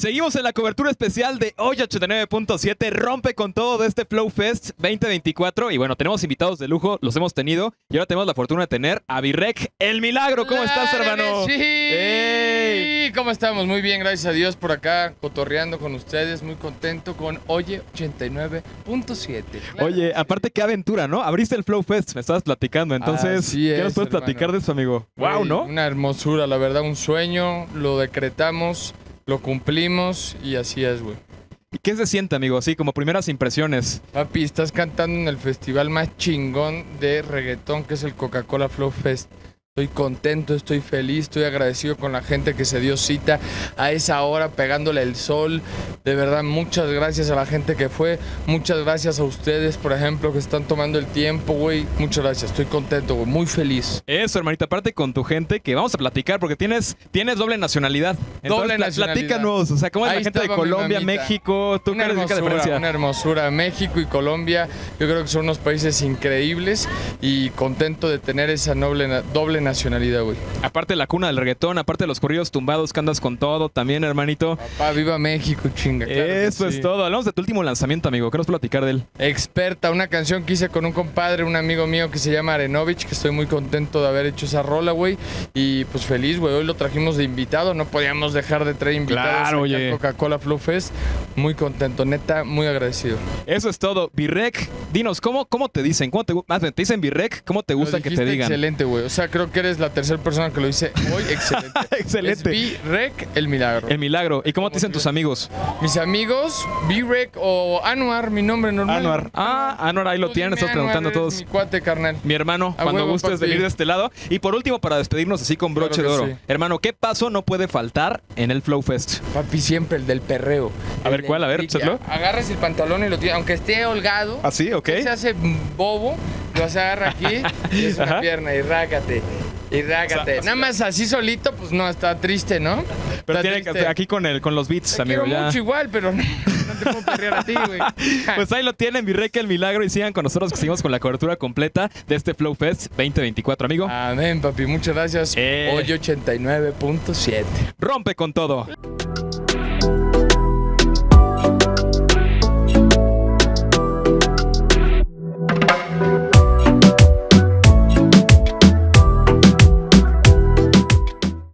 Seguimos en la cobertura especial de Hoy 89.7, rompe con todo de este Flow Fest 2024. Y bueno, tenemos invitados de lujo, los hemos tenido. Y ahora tenemos la fortuna de tener a Virrec El Milagro. ¿Cómo estás, Claro hermano? Sí. ¡Ey! ¿Cómo estamos? Muy bien, gracias a Dios por acá, cotorreando con ustedes, muy contento con Oye 89.7. Claro Oye, sí. aparte qué aventura, ¿no? Abriste el Flow Fest, me estabas platicando. Entonces, Así ¿qué nos es, puedes hermano. platicar de eso, amigo? Wow, ¿no? Una hermosura, la verdad, un sueño, lo decretamos, lo cumplimos y así es, güey. ¿Y qué se siente, amigo? Así como primeras impresiones. Papi, estás cantando en el festival más chingón de reggaetón que es el Coca-Cola Flow Fest. Estoy contento, estoy feliz, estoy agradecido con la gente que se dio cita a esa hora pegándole el sol. De verdad, muchas gracias a la gente que fue. Muchas gracias a ustedes, por ejemplo, que están tomando el tiempo, güey. Muchas gracias, estoy contento, güey, muy feliz. Eso, hermanita, aparte con tu gente, que vamos a platicar, porque tienes, tienes doble nacionalidad. Doble nacionalidad. Platícanos, o sea, ¿cómo es Ahí la gente de Colombia. México? ¿Tú Una eres qué hermosura, diferencia? una hermosura. México y Colombia, yo creo que son unos países increíbles y contento de tener esa noble, doble nacionalidad, güey. Aparte de la cuna del reggaetón, aparte de los corridos tumbados que andas con todo también, hermanito. Papá, viva México, chinga. claro que Eso es todo. Hablamos de tu último lanzamiento, amigo. ¿Qué nos platicar de él? Experta, una canción que hice con un compadre, un amigo mío que se llama Arenovich, que estoy muy contento de haber hecho esa rola, güey. Y pues feliz, güey. Hoy lo trajimos de invitado, no podíamos dejar de traer invitados Claro, oye. Coca-Cola Flow Fest. Muy contento, neta, muy agradecido. Eso es todo. Virrec, dinos, ¿cómo, cómo te dicen? ¿Cómo te, más bien, ¿te dicen Virrec? ¿Cómo te gusta que te digan? Excelente, güey. O sea, creo que eres la tercera persona que lo dice hoy. Excelente. Excelente. Es B-Rec, el milagro. El milagro. ¿Y cómo te dicen tus amigos? Mis amigos, B-Rec o Anuar, mi nombre normal. Anuar. Ah, Anuar, ahí lo Tú tienen, estás preguntando a todos. Mi cuate, carnal. Mi hermano, A cuando huevo, gustes papi. venir de este lado. Y por último, para despedirnos así con broche Claro de oro. sí. Hermano, ¿qué paso no puede faltar en el Flow Fest? Papi, siempre el del perreo. A ver, ¿cuál? A ver, échalo. Agarras el pantalón y lo tienes, aunque esté holgado. ¿Así? ¿Ok? Se hace bobo, lo se agarra aquí y es una pierna y rácate. Y rácate. O sea, Nada más así solito, pues no, está triste, ¿no? Pero tiene que aquí con el con los beats, Te amigo. quiero Ya. mucho igual, pero no, te puedo perrear a ti, güey. Pues ahí lo tienen, Virrec el milagro. Y sigan con nosotros que seguimos con la cobertura completa de este Flow Fest 2024, amigo. Amén, papi. Muchas gracias. Eh. Hoy 89.7. Rompe con todo.